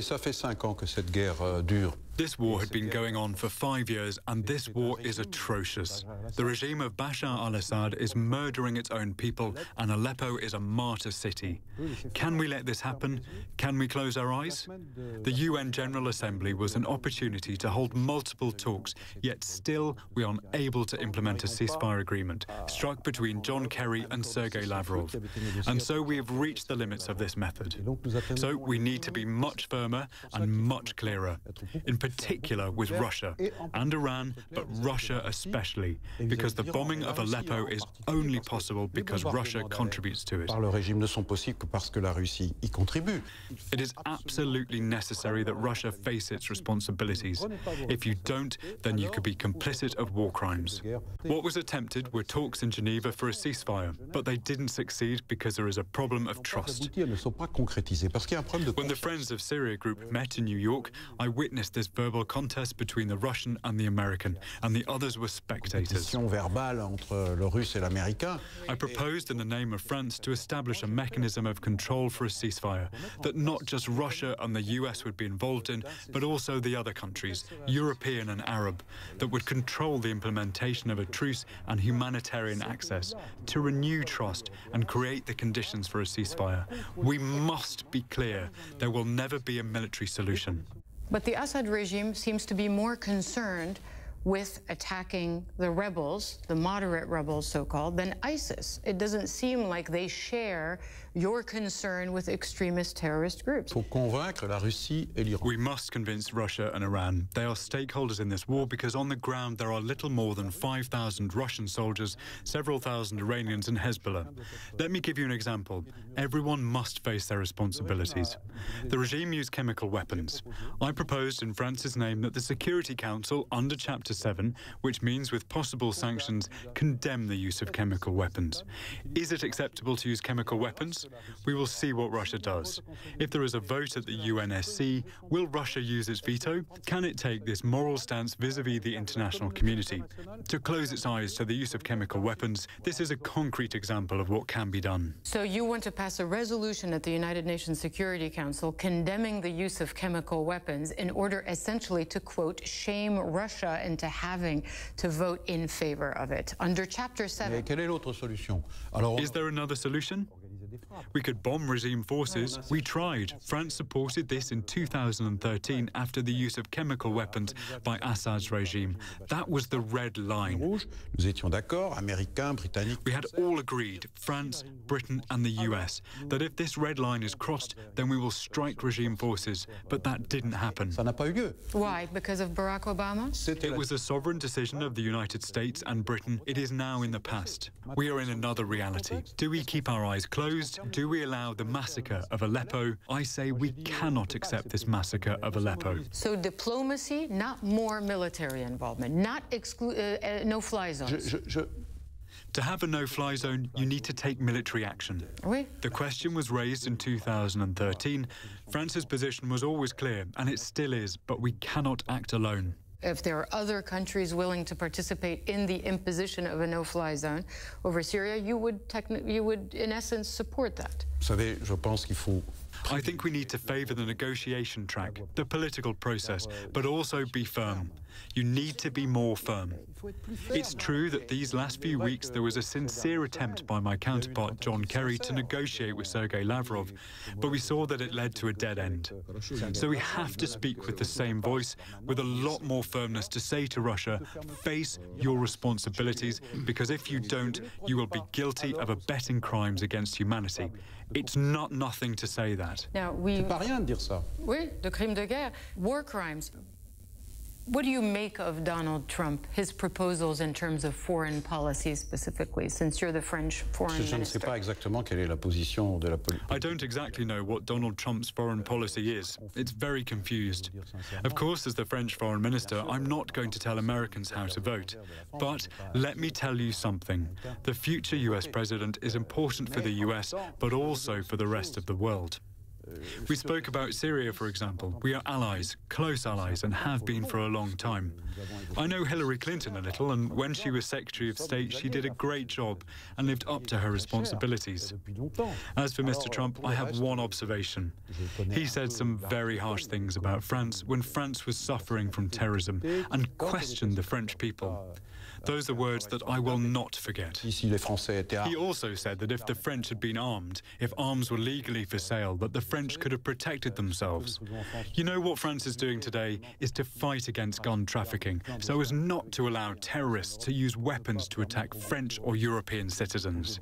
ça fait cinq ans que cette guerre euh, dure. This war had been going on for five years, and this war is atrocious. The regime of Bashar al Assad is murdering its own people, and Aleppo is a martyr city. Can we let this happen? Can we close our eyes? The UN General Assembly was an opportunity to hold multiple talks, yet still we are unable to implement a ceasefire agreement struck between John Kerry and Sergei Lavrov. And so we have reached the limits of this method. So we need to be much firmer and much clearer. In particular with Russia and Iran, but Russia especially, because the bombing of Aleppo is only possible because Russia contributes to it. Par le régime ne sont possibles que parce que la Russie y contribue. It is absolutely necessary that Russia face its responsibilities. If you don't, then you could be complicit of war crimes. What was attempted were talks in Geneva for a ceasefire, but they didn't succeed because there is a problem of trust. Elles ne sont pas concrétisées parce qu'il y a un problème de When the Friends of Syria group euh, met in New York, I witnessed this verbal contest between the Russian and the American, and the others were spectators. entre le russe et. I proposed in the name of France to establish a mechanism of control for a ceasefire that not just Russia and the US would be involved in, but also the other countries, European and Arab, that would control the implementation of a truce and humanitarian access to renew trust and create the conditions for a ceasefire. We must be clear there will never be a military solution. But the Assad regime seems to be more concerned with attacking the rebels, the moderate rebels, so called, than ISIS. It doesn't seem like they share your concern with extremist terrorist groups. Il convaincre la Russie et. We must convince Russia and Iran. They are stakeholders in this war because on the ground there are little more than 5,000 Russian soldiers, several thousand Iranians, and Hezbollah. Let me give you an example. Everyone must face their responsibilities. The regime used chemical weapons. I proposed in France's name that the Security Council, under Chapter 7, which means with possible sanctions, condemn the use of chemical weapons. Is it acceptable to use chemical weapons? We will see what Russia does. If there is a vote at the UNSC, will Russia use its veto? Can it take this moral stance vis a vis the international community? To close its eyes to the use of chemical weapons, this is a concrete example of what can be done. So you want to pass a resolution at the United Nations Security Council condemning the use of chemical weapons in order essentially to, quote, shame Russia into having to vote in favor of it. Under Chapter 7. Mais quelle est l'autre solution Alors, Is there another solution? We could bomb regime forces. We tried. France supported this in 2013 after the use of chemical weapons by Assad's regime. That was the red line. rouge, nous étions d'accord, Américains, Britanniques. We had all agreed, France, Britain, and the US, that if this red line is crossed, then we will strike regime forces. But that didn't happen. Ça n'a pas eu lieu. Why? Because of Barack Obama? It was a sovereign decision of the United States and Britain. It is now in the past. We are in another reality. Do we keep our eyes closed? Do we allow the massacre of Aleppo? I say we cannot accept this massacre of Aleppo. So diplomacy, not more military involvement, not exclu- uh, uh, no-fly Je, zones. je, je, To have a no fly zone, you need to take military action. Oui. The question was raised in 2013. France's position was always clear, and it still is, but we cannot act alone. If there are other countries willing to participate in the imposition of a no-fly zone over Syria, you would, you would in essence support that. vous savez, je pense qu'il faut I think we need to favour the negotiation track, the political process, but also be firm. You need to be more firm. It's true that these last few weeks there was a sincere attempt by my counterpart John Kerry to negotiate with Sergei Lavrov, but we saw that it led to a dead end. So we have to speak with the same voice, with a lot more firmness to say to Russia, face your responsibilities, because if you don't, you will be guilty of abetting crimes against humanity. It's not nothing to say that. Now, we... pas rien de dire ça. Oui, de crimes de guerre, war crimes. What do you make of Donald Trump, his proposals in terms of foreign policy specifically, since you're the French foreign Je, je ne sais minister? pas exactement quelle est la position de la politique. I don't exactly know what Donald Trump's foreign policy is. It's very confused. Of course, as the French foreign minister, I'm not going to tell Americans how to vote. But let me tell you something. The future US president is important for the US, but also for the rest of the world. We spoke about Syria, for example. We are allies, close allies, and have been for a long time. I know Hillary Clinton a little, and when she was Secretary of State, she did a great job and lived up to her responsibilities. As for Mr. Trump, I have one observation. He said some very harsh things about France when France was suffering from terrorism and questioned the French people. Those are words that I will not forget. He also said that if the French had been armed, if arms were legally for sale, that the French could have protected themselves. You know what France is doing today is to fight against gun trafficking so as not to allow terrorists to use weapons to attack French or European citizens.